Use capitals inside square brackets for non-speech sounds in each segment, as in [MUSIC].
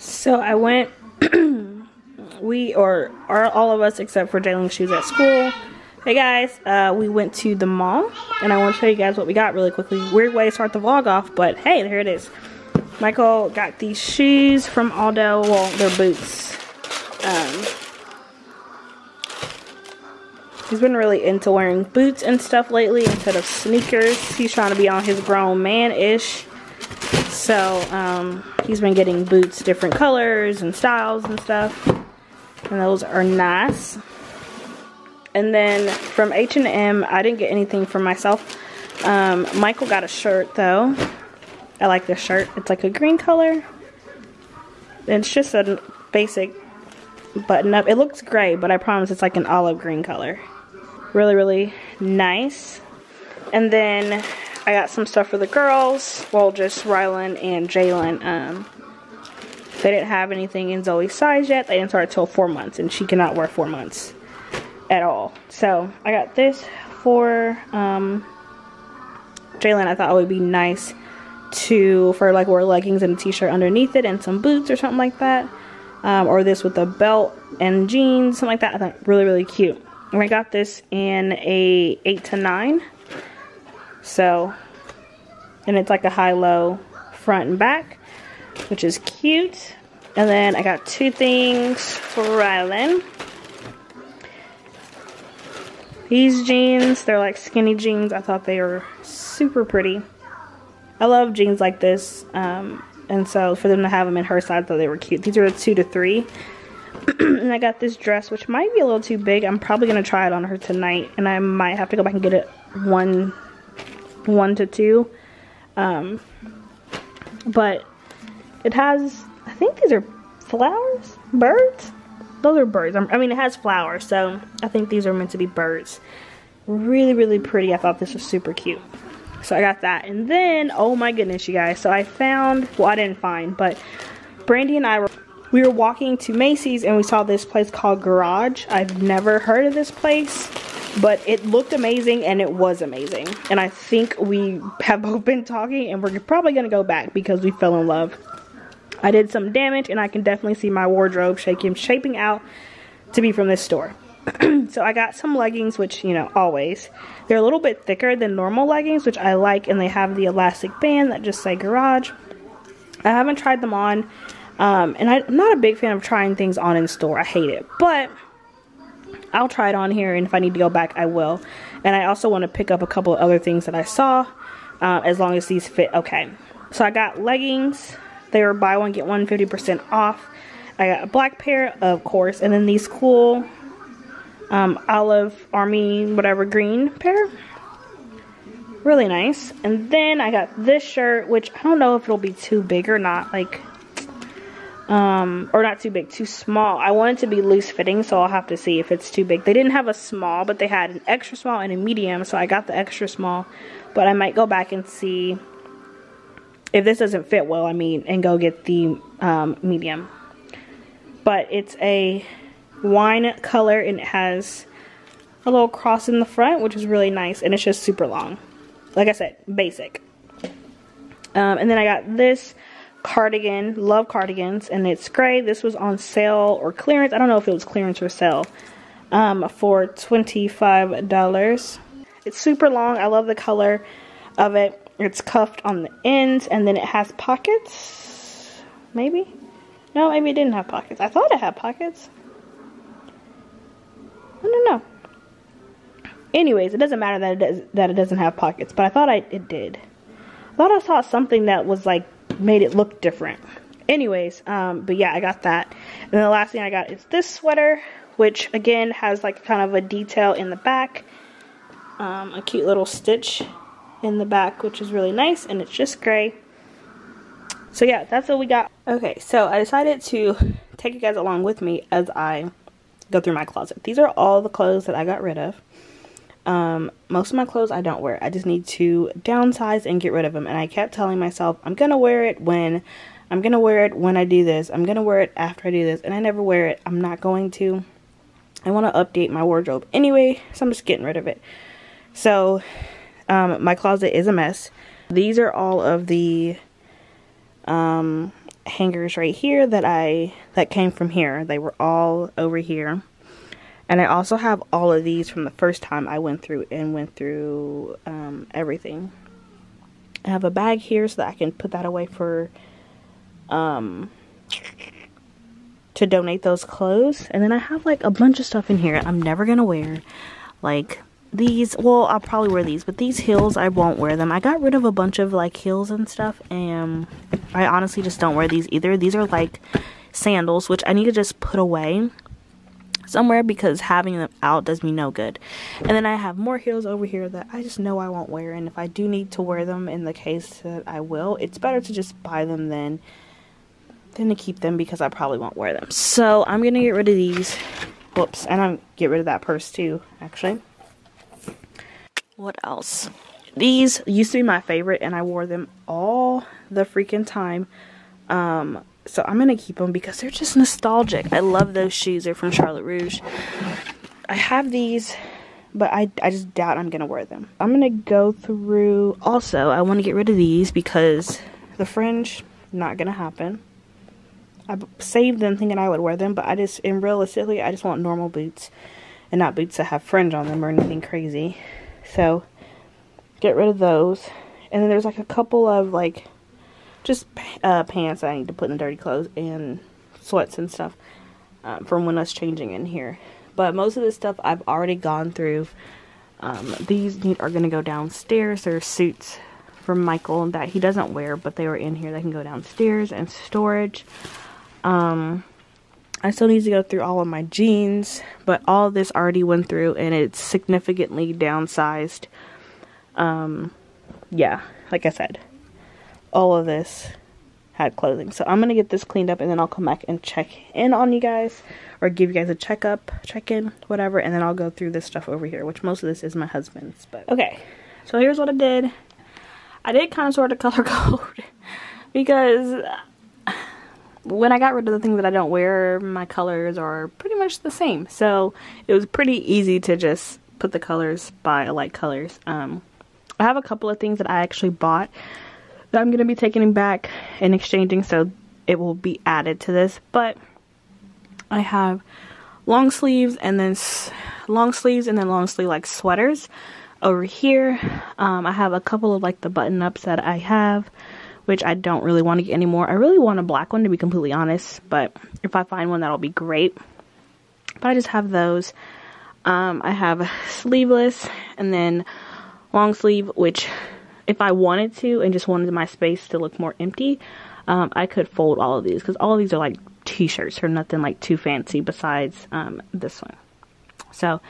So I went, [CLEARS THROAT] we, or are all of us except for Jaelynn, she was at school. Hey guys, uh, we went to the mall, and I want to show you guys what we got really quickly. Weird way to start the vlog off, but hey, here it is. Michael got these shoes from Aldo, well, they're boots. Um, he's been really into wearing boots and stuff lately instead of sneakers. He's trying to be on his grown man-ish. So, um, he's been getting boots different colors and styles and stuff. And those are nice. And then from H&M, I didn't get anything for myself. Um, Michael got a shirt though. I like this shirt. It's like a green color. It's just a basic button up. It looks gray, but I promise it's like an olive green color. Really, really nice. And then I got some stuff for the girls. Well, just Rhilynn and Jaelynn. Um, they didn't have anything in Zoie's size yet. They didn't start until four months, and she cannot wear four months at all. So I got this for um, Jaelynn. I thought it would be nice to for like wear leggings and a t-shirt underneath it and some boots or something like that. Um, or this with a belt and jeans, something like that. I thought really, really cute. And I got this in a 8 to 9. So, and it's like a high-low front and back, which is cute. And then I got two things for Rhilynn. These jeans, they're like skinny jeans. I thought they were super pretty. I love jeans like this. Um, and so for them to have them in her size, I thought they were cute. These are a two to three. [CLEARS THROAT] and I got this dress, which might be a little too big. I'm probably going to try it on her tonight. And I might have to go back and get it one, one to two. Um, but it has, I think these are flowers? Birds? those are birds. I mean, it has flowers, so I think these are meant to be birds. Really, really pretty. I thought this was super cute. So I got that. And then, oh my goodness, you guys. So I found, well, I didn't find, but Brandy and I were, we were walking to Macy's and we saw this place called Garage. I've never heard of this place, but it looked amazing and it was amazing. And I think we have both been talking and we're probably going to go back because we fell in love. I did some damage and I can definitely see my wardrobe shaking, shaping out to be from this store. [CLEARS THROAT] so I got some leggings, which, you know, always. They're a little bit thicker than normal leggings, which I like, and they have the elastic band that just say garage. I haven't tried them on, um, and I, I'm not a big fan of trying things on in store. I hate it, but I'll try it on here, and if I need to go back, I will. And I also want to pick up a couple of other things that I saw, uh, as long as these fit okay. So I got leggings, they were buy one, get one 50% off. I got a black pair, of course, and then these cool um, olive army whatever green pair. Really nice. And then I got this shirt, which I don't know if it'll be too big or not. Like, um, or not too big, too small. I want it to be loose fitting, so I'll have to see if it's too big. They didn't have a small, but they had an extra small and a medium, so I got the extra small. But I might go back and see if this doesn't fit well, I mean, and go get the um, medium. But it's a wine color and it has a little cross in the front, which is really nice, and it's just super long. Like I said, basic. Um, and then I got this cardigan, love cardigans, and it's gray. This was on sale or clearance. I don't know if it was clearance or sale um, for $25. It's super long. I love the color of it. It's cuffed on the ends and then it has pockets. Maybe? No, maybe it didn't have pockets. I thought it had pockets. I don't know. Anyways, it doesn't matter that it, does, that it doesn't have pockets, but I thought I, it did. I thought I saw something that was like, made it look different. Anyways, um, but yeah, I got that. And the last thing I got is this sweater, which again has like kind of a detail in the back. Um, a cute little stitch in the back, which is really nice, and it's just gray. So yeah, that's what we got. Okay, so I decided to take you guys along with me as I go through my closet. These are all the clothes that I got rid of. Um, most of my clothes I don't wear. I just need to downsize and get rid of them. And I kept telling myself, I'm going to wear it when, I'm going to wear it when I do this. I'm going to wear it after I do this. And I never wear it. I'm not going to. I want to update my wardrobe anyway, so I'm just getting rid of it. So um, my closet is a mess. These are all of the um, hangers right here that I that came from here. They were all over here. And I also have all of these from the first time I went through and went through um, everything. I have a bag here so that I can put that away for um, to donate those clothes. And then I have like a bunch of stuff in here I'm never going to wear. Like these, well, I'll probably wear these, but these heels, I won't wear them. I got rid of a bunch of like heels and stuff, and I honestly just don't wear these either. These are like sandals, which I need to just put away somewhere because having them out does me no good. And then I have more heels over here that I just know I won't wear, and if I do need to wear them in the case that I will, it's better to just buy them than than to keep them because I probably won't wear them. So I'm gonna get rid of these. Whoops, and I'm get rid of that purse too, actually. What else? These used to be my favorite and I wore them all the freaking time. Um, so I'm going to keep them because they're just nostalgic. I love those shoes. They're from Charlotte Russe. I have these, but I, I just doubt I'm going to wear them. I'm going to go through... Also, I want to get rid of these because the fringe, not going to happen. I saved them thinking I would wear them, but I just, and realistically, I just want normal boots and not boots that have fringe on them or anything crazy. So, get rid of those. And then there's like a couple of like just uh, pants I need to put in dirty clothes and sweats and stuff um, from when I was changing in here. But most of this stuff I've already gone through. Um, these need, are going to go downstairs. They're suits from Michael that he doesn't wear, but they were in here. They can go downstairs and storage. Um, I still need to go through all of my jeans, but all this already went through and it's significantly downsized. Um, yeah, like I said, all of this had clothing. So I'm going to get this cleaned up and then I'll come back and check in on you guys or give you guys a checkup, check in, whatever, and then I'll go through this stuff over here, which most of this is my husband's. But okay, so here's what I did. I did kind of sort of [LAUGHS] color code because when I got rid of the things that I don't wear, my colors are pretty much the same. So it was pretty easy to just put the colors by like colors. Um, I have a couple of things that I actually bought that I'm going to be taking back and exchanging so it will be added to this. But I have long sleeves and then long sleeves and then long sleeve like sweaters over here. Um, I have a couple of like the button ups that I have which I don't really want to get anymore. I really want a black one to be completely honest, but if I find one that'll be great. But I just have those. Um, I have sleeveless and then long sleeve, which if I wanted to and just wanted my space to look more empty, um, I could fold all of these because all of these are like t-shirts or nothing like too fancy besides um, this one. So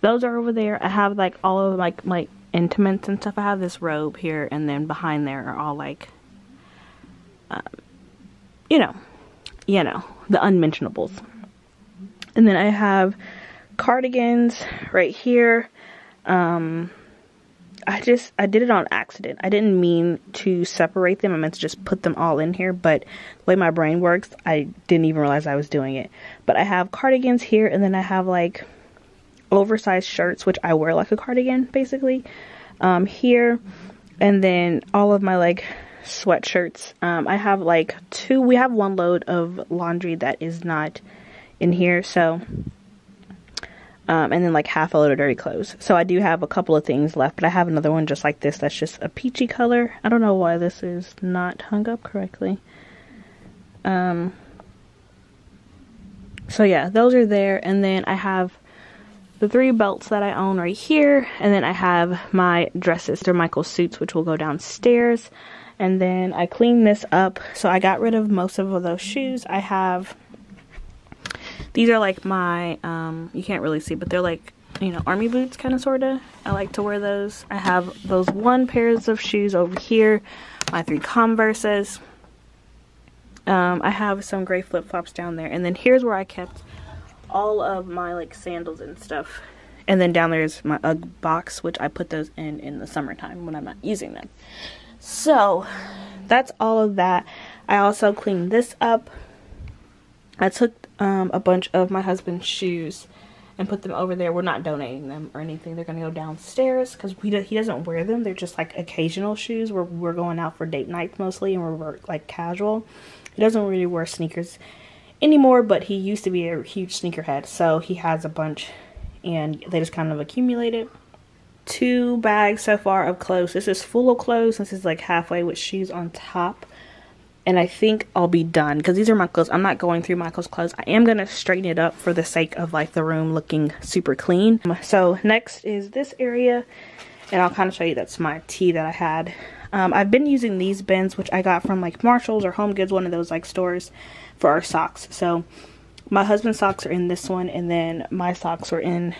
those are over there. I have like all of like my intimates and stuff. I have this robe here and then behind there are all like um, you know, you know, the unmentionables. And then I have cardigans right here. Um, I just, I did it on accident. I didn't mean to separate them. I meant to just put them all in here. But the way my brain works, I didn't even realize I was doing it. But I have cardigans here and then I have like oversized shirts, which I wear like a cardigan basically, um, here. And then all of my like sweatshirts. Um, I have like two, we have one load of laundry that is not in here, so, um, and then like half a load of dirty clothes. So I do have a couple of things left, but I have another one just like this that's just a peachy color. I don't know why this is not hung up correctly. Um, so yeah, those are there, and then I have the three belts that I own right here, and then I have my dresses. They're Michael suits, which will go downstairs and then I cleaned this up so I got rid of most of those shoes I have these are like my um, you can't really see but they're like you know army boots kind of sort of I like to wear those. I have those one pairs of shoes over here my three converses. Um, I have some gray flip-flops down there and then here's where I kept all of my like sandals and stuff. And then down there is my UGG box which I put those in in the summertime when I'm not using them. So, that's all of that. I also cleaned this up. I took um, a bunch of my husband's shoes and put them over there. We're not donating them or anything. They're going to go downstairs because do, he doesn't wear them. They're just like occasional shoes where we're going out for date nights mostly and we're like casual. he doesn't really wear sneakers anymore, but he used to be a huge sneakerhead, so he has a bunch, and they just kind of accumulated. Two bags so far of clothes. This is full of clothes. This is like halfway with shoes on top. And I think I'll be done because these are my clothes. I'm not going through Michael's clothes. I am going to straighten it up for the sake of like the room looking super clean. So next is this area and I'll kind of show you that's my tea that I had. Um, I've been using these bins, which I got from like Marshalls or Home Goods, one of those like stores for our socks. So my husband's socks are in this one, and then my socks are in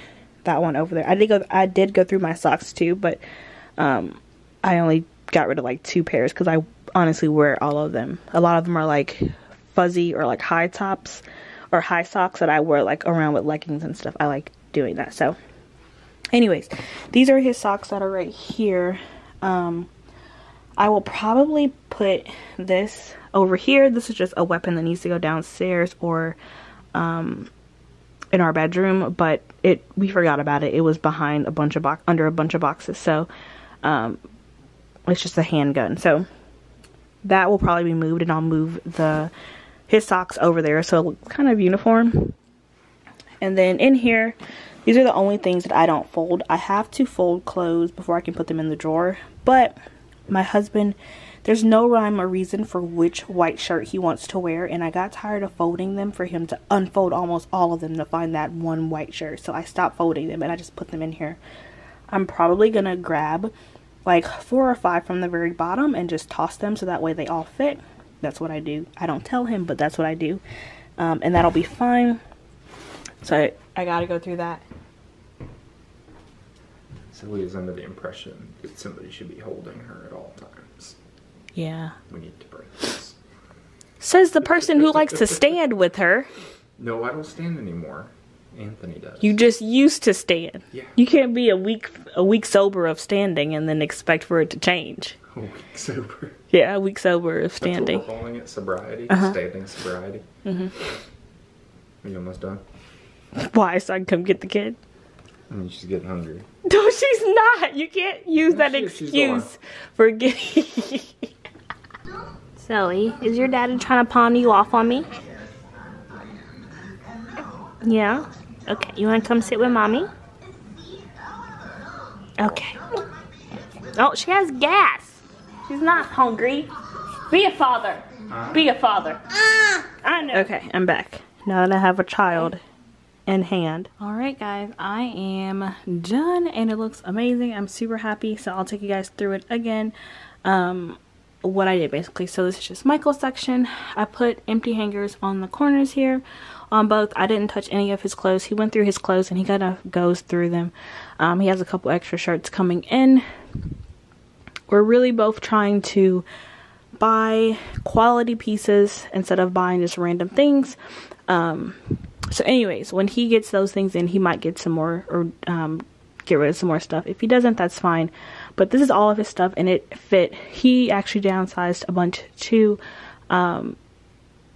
that one over there. I did go, I did go through my socks too, but um, I only got rid of like two pairs because I honestly wear all of them. A lot of them are like fuzzy or like high tops or high socks that I wear like around with leggings and stuff. I like doing that. So anyways, these are his socks that are right here. Um, I will probably put this over here. This is just a weapon that needs to go downstairs or um, in our bedroom, but it we forgot about it. It was behind a bunch of box under a bunch of boxes, so um, it's just a handgun. So that will probably be moved, and I'll move the his socks over there, so it looks kind of uniform. And then in here, these are the only things that I don't fold. I have to fold clothes before I can put them in the drawer, but my husband there's no rhyme or reason for which white shirt he wants to wear, and I got tired of folding them for him to unfold almost all of them to find that one white shirt. So I stopped folding them and I just put them in here. I'm probably gonna grab like four or five from the very bottom and just toss them so that way they all fit. That's what I do. I don't tell him, but that's what I do. Um, and that'll be fine. So I, I gotta go through that. Sylvia is under the impression that somebody should be holding her at all times. Yeah. We need to break this. Says the person who likes to stand with her. No, I don't stand anymore. Anthony does. You just used to stand. Yeah. You can't be a week a week sober of standing and then expect for it to change. [LAUGHS] a week sober. Yeah, a week sober of That's standing. what we're calling it, sobriety. Uh-huh. Standing sobriety. Mm-hmm. Are you almost done? Why? So I can come get the kid? I mean, she's getting hungry. [LAUGHS] No, she's not. You can't use No, that she excuse for getting. [LAUGHS] Zoie, is your daddy trying to pawn you off on me? Yeah? Okay, you want to come sit with mommy? Okay. Oh, she has gas. She's not hungry. Be a father. Be a father. I know. Okay, I'm back. Now that I have a child in hand. All right, guys, I am done and it looks amazing. I'm super happy. So I'll take you guys through it again. Um, what I did basically. So this is just Michael's section. I put empty hangers on the corners here on both. I didn't touch any of his clothes. He went through his clothes and he kind of goes through them. Um, he has a couple extra shirts coming in. We're really both trying to buy quality pieces instead of buying just random things. Um, so anyways, when he gets those things in, he might get some more or um, get rid of some more stuff. If he doesn't, that's fine. But this is all of his stuff and it fit. He actually downsized a bunch too. Um,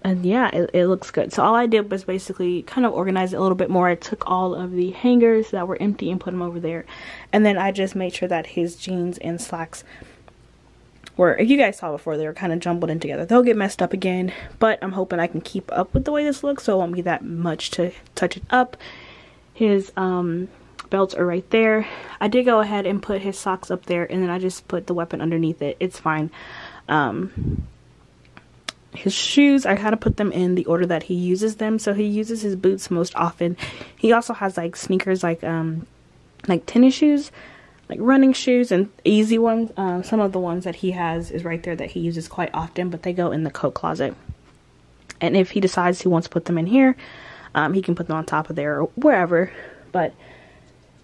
and yeah, it, it looks good. So all I did was basically kind of organize it a little bit more. I took all of the hangers that were empty and put them over there. And then I just made sure that his jeans and slacks were, if you guys saw before, they were kind of jumbled in together. They'll get messed up again, but I'm hoping I can keep up with the way this looks so it won't be that much to touch it up. His um, belts are right there. I did go ahead and put his socks up there and then I just put the weapon underneath it. It's fine. Um, his shoes, I kind of put them in the order that he uses them. So he uses his boots most often. He also has like sneakers, like um, like tennis shoes, like running shoes and easy ones. Um, some of the ones that he has is right there that he uses quite often, but they go in the coat closet. And if he decides he wants to put them in here, um, he can put them on top of there or wherever. But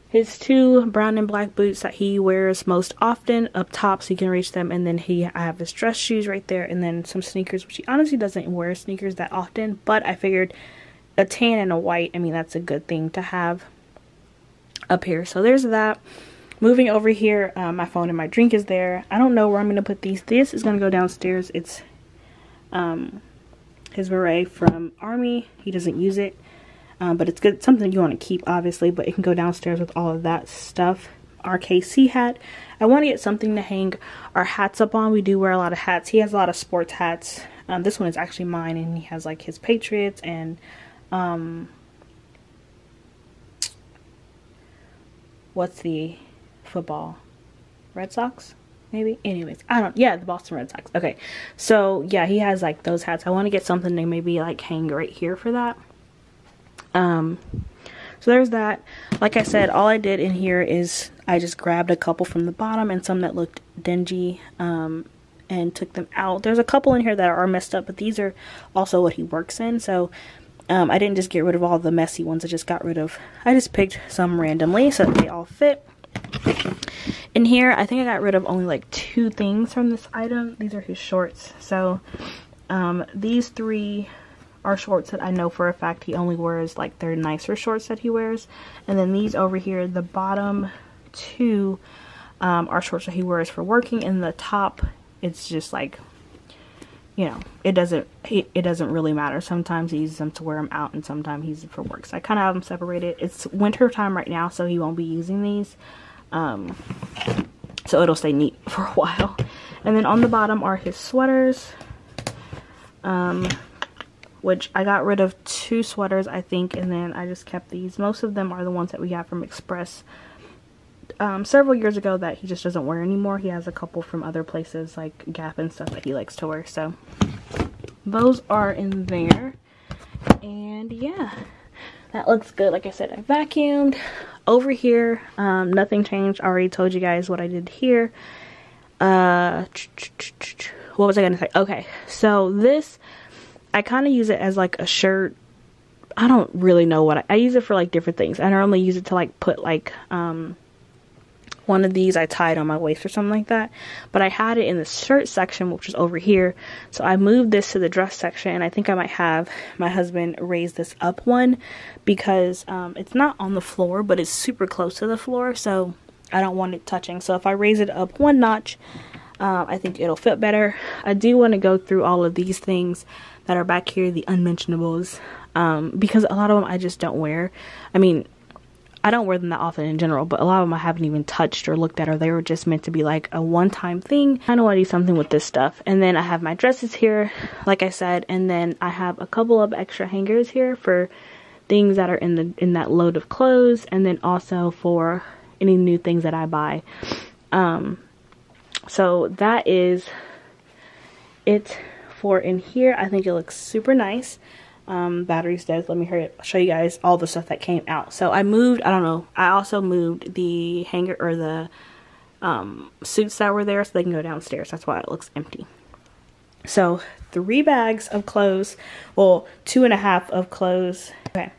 his two brown and black boots that he wears most often up top so you can reach them. And then he I have his dress shoes right there and then some sneakers which he honestly doesn't wear sneakers that often but I figured a tan and a white I mean that's a good thing to have up here. So there's that. Moving over here uh, my phone and my drink is there. I don't know where I'm gonna put these. This is gonna go downstairs. It's um his beret from army. He doesn't use it um, but it's good something you want to keep obviously but it can go downstairs with all of that stuff RKC hat. I want to get something to hang our hats up on. We do wear a lot of hats. He has a lot of sports hats. Um, this one is actually mine, and he has like his Patriots and um, what's the football? Red Sox? Maybe. Anyways, I don't. Yeah, the Boston Red Sox. Okay, so yeah, he has like those hats. I want to get something to maybe like hang right here for that. Um, so there's that. Like I said, all I did in here is I just grabbed a couple from the bottom and some that looked dingy um, and took them out. There's a couple in here that are messed up, but these are also what he works in. So um, I didn't just get rid of all the messy ones. I just got rid of, I just picked some randomly so they all fit. In here, I think I got rid of only like two things from this item. These are his shorts. So um, these three are shorts that I know for a fact he only wears like their nicer shorts that he wears. And then these over here, the bottom two um, are shorts that he wears for working. And the top, it's just like, you know, it doesn't it, it doesn't really matter. Sometimes he uses them to wear them out and sometimes he uses them for work. So I kind of have them separated. It's winter time right now, so he won't be using these. Um, so it'll stay neat [LAUGHS] for a while. And then on the bottom are his sweaters. Um, which I got rid of two sweaters, I think, and then I just kept these. Most of them are the ones that we got from Express um, several years ago that he just doesn't wear anymore. He has a couple from other places like Gap and stuff that he likes to wear. So those are in there. And yeah, that looks good. Like I said, I vacuumed. Over here, um, nothing changed. I already told you guys what I did here. Uh, [TSK] what was I going to say? Okay, so this, I kind of use it as like a shirt. I don't really know what I, I use it for like different things. I normally use it to like put like, um, one of these I tied on my waist or something like that. But I had it in the shirt section, which is over here. So I moved this to the dress section, and I think I might have my husband raise this up one because um, it's not on the floor, but it's super close to the floor. So I don't want it touching. So if I raise it up one notch, um, I think it'll fit better. I do want to go through all of these things that are back here, the unmentionables, um, because a lot of them I just don't wear. I mean, I don't wear them that often in general, but a lot of them I haven't even touched or looked at, or they were just meant to be like a one time thing. I know I do something with this stuff. And then I have my dresses here, like I said, and then I have a couple of extra hangers here for things that are in the in that load of clothes, and then also for any new things that I buy. Um, so that is it for in here. I think it looks super nice um, batteries dead. Let me hurry show you guys all the stuff that came out. So I moved, I don't know, I also moved the hanger or the um, suits that were there so they can go downstairs. That's why it looks empty. So three bags of clothes, well, two and a half of clothes. Okay,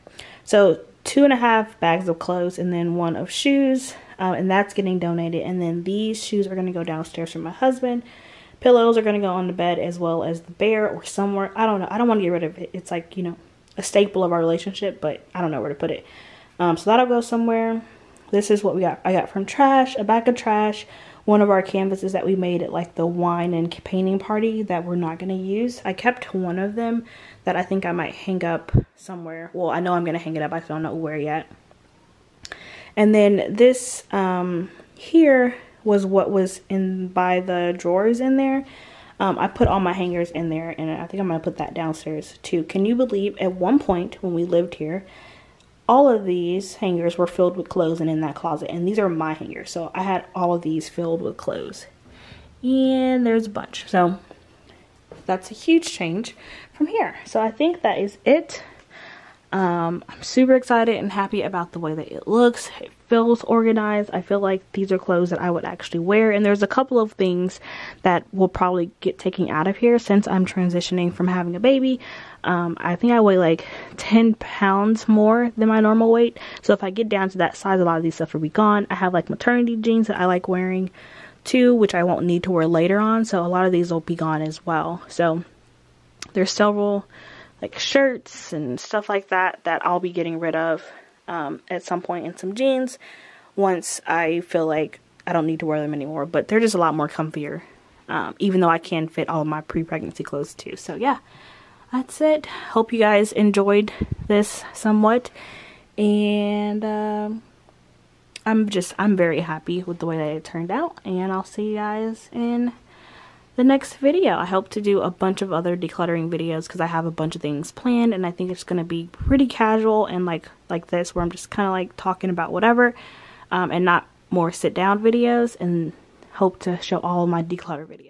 so two and a half bags of clothes and then one of shoes. Um, and that's getting donated. And then these shoes are going to go downstairs for my husband pillows are going to go on the bed as well as the bear or somewhere. I don't know. I don't want to get rid of it. It's like, you know, a staple of our relationship, but I don't know where to put it. Um, so that'll go somewhere. This is what we got. I got from trash, a bag of trash, one of our canvases that we made at like the wine and painting party that we're not going to use. I kept one of them that I think I might hang up somewhere. Well, I know I'm going to hang it up. I don't know where yet. And then this um, here was what was in by the drawers in there. Um, I put all my hangers in there and I think I'm to put that downstairs too. Can you believe at one point when we lived here, all of these hangers were filled with clothes and in that closet. And these are my hangers. So I had all of these filled with clothes. And there's a bunch. So that's a huge change from here. So I think that is it. Um, I'm super excited and happy about the way that it looks. It feels organized. I feel like these are clothes that I would actually wear. And there's a couple of things that will probably get taken out of here since I'm transitioning from having a baby. Um, I think I weigh like 10 pounds more than my normal weight. So if I get down to that size, a lot of these stuff will be gone. I have like maternity jeans that I like wearing too, which I won't need to wear later on. So a lot of these will be gone as well. So there's several like shirts and stuff like that that I'll be getting rid of um, at some and some jeans once I feel like I don't need to wear them anymore. But they're just a lot more comfier, um, even though I can fit all my pre-pregnancy clothes too. So yeah, that's it. Hope you guys enjoyed this somewhat. And um, I'm just, I'm very happy with the way that it turned out. And I'll see you guys in the next video. I hope to do a bunch of other decluttering videos because I have a bunch of things planned and I think it's going to be pretty casual and like like this where I'm just kind of like talking about whatever um, and not more sit down videos and hope to show all my declutter videos.